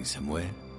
going somewhere?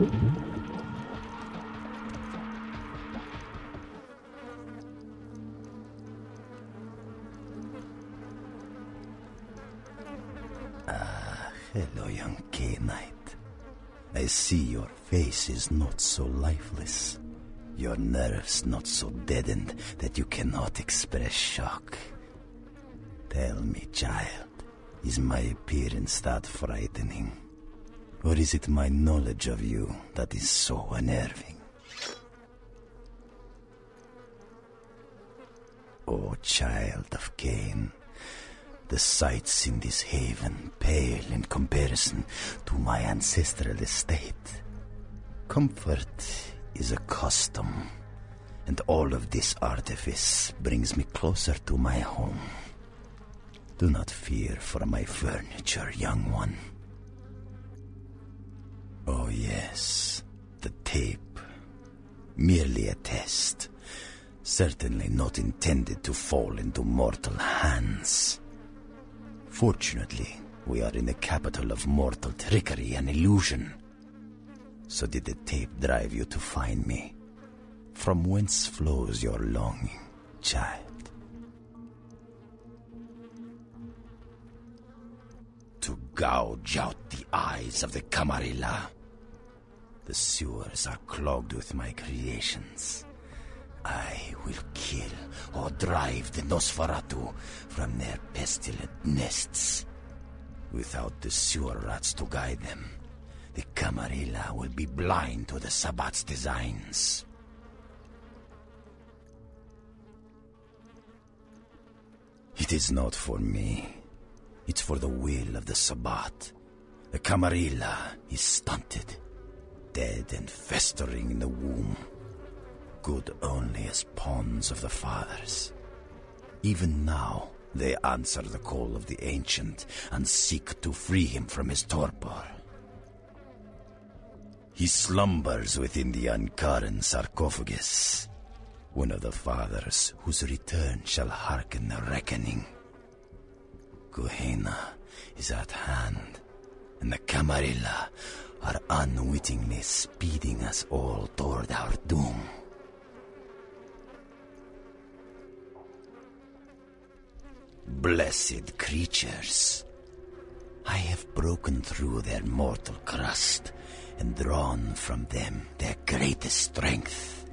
Ah, hello, young K-Knight. I see your face is not so lifeless. Your nerves not so deadened that you cannot express shock. Tell me, child, is my appearance that frightening? Or is it my knowledge of you that is so unnerving? O child of Cain, the sights in this haven pale in comparison to my ancestral estate. Comfort is a custom, and all of this artifice brings me closer to my home. Do not fear for my furniture, young one. Oh, yes, the tape. Merely a test. Certainly not intended to fall into mortal hands. Fortunately, we are in the capital of mortal trickery and illusion. So did the tape drive you to find me? From whence flows your longing, child? To gouge out the eyes of the Camarilla. The sewers are clogged with my creations. I will kill or drive the Nosferatu from their pestilent nests. Without the sewer rats to guide them, the Camarilla will be blind to the Sabbat's designs. It is not for me. It's for the will of the Sabbat. The Camarilla is stunted, dead and festering in the womb good only as pawns of the fathers. Even now, they answer the call of the ancient and seek to free him from his torpor. He slumbers within the Ankaran sarcophagus. One of the fathers whose return shall hearken the reckoning. Gehenna is at hand, and the Camarilla are unwittingly speeding us all toward our doom. Blessed creatures. I have broken through their mortal crust and drawn from them their greatest strength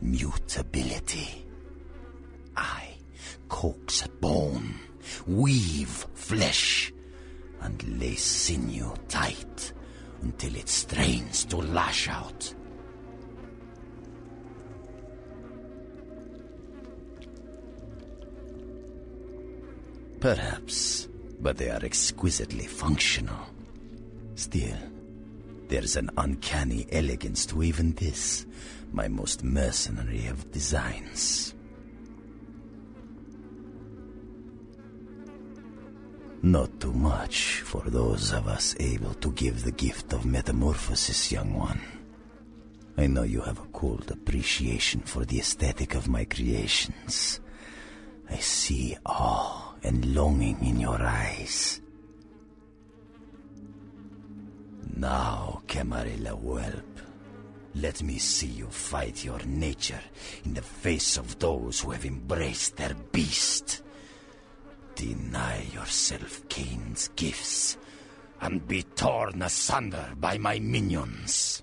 mutability. I coax bone, weave flesh, and lay sinew tight until it strains to lash out. Perhaps, but they are exquisitely functional. Still, there's an uncanny elegance to even this, my most mercenary of designs. Not too much for those of us able to give the gift of metamorphosis, young one. I know you have a cold appreciation for the aesthetic of my creations. I see awe and longing in your eyes. Now, Camarilla whelp, let me see you fight your nature in the face of those who have embraced their beast. Deny yourself Cain's gifts and be torn asunder by my minions.